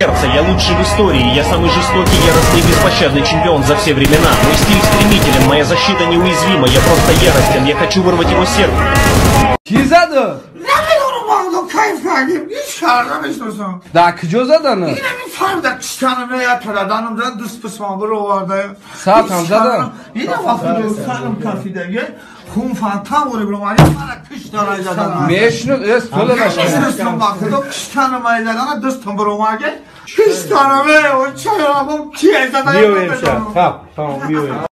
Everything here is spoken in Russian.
сердца, я лучший в истории, я самый жестокий, яростный, беспощадный чемпион за все времена. Мой стиль стремителен, моя защита неуязвима, я просто яростен, я хочу вырвать его сердце. Kiyizadi. Nima bo'ldi kayflarim hech qaramaysizsan Da kijozadani. yine bir farda kishkanimda yatiradanimdan duspismon bir ovarda Sağ tam zaten. yine vaqtida sanim kafidagi xunfan tam urib romani mana kish darajadan Men shuni o'z Questa non è un cielo, ma chi è stata Dio è in cielo, fa, fa.